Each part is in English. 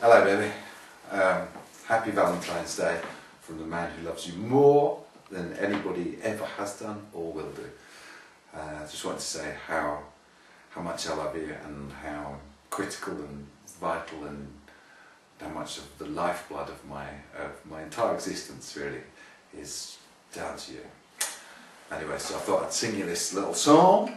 Hello, baby. Um, happy Valentine's Day from the man who loves you more than anybody ever has done or will do. Uh, just wanted to say how how much I love you and how critical and vital and how much of the lifeblood of my of my entire existence really is down to you. Anyway, so I thought I'd sing you this little song.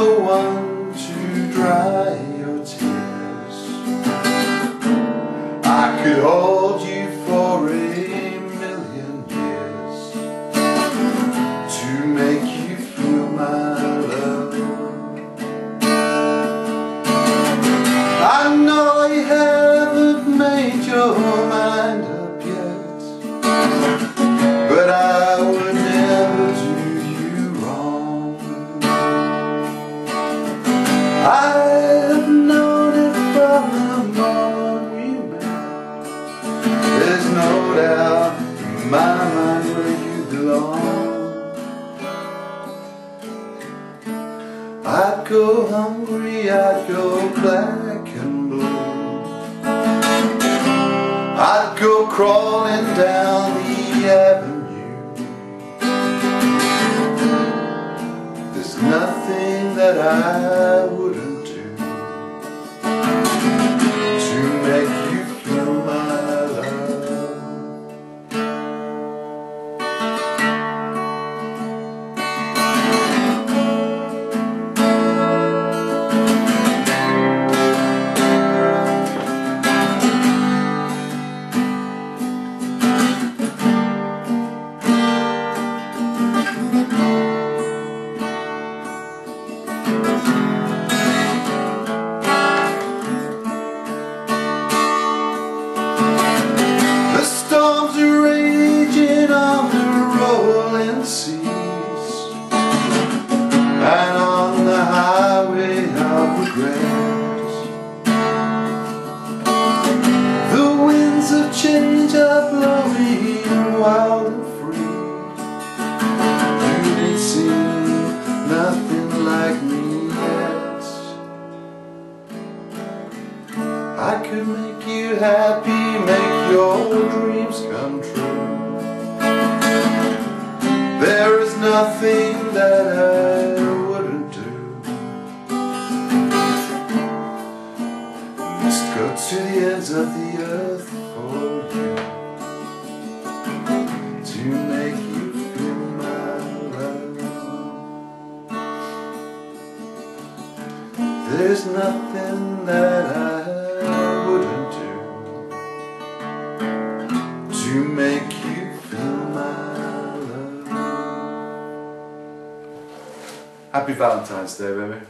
no one to dry your tears. I could hold you for a million years To make you feel my love. I know you haven't made your mind up my mind where you belong. I'd go hungry, I'd go black and blue. I'd go crawling down the avenue. There's nothing that I wouldn't The Could make you happy, make your dreams come true. There is nothing that I wouldn't do. Must go to the ends of the earth for you to make you feel my love. There's nothing that I Happy Valentine's Day, baby.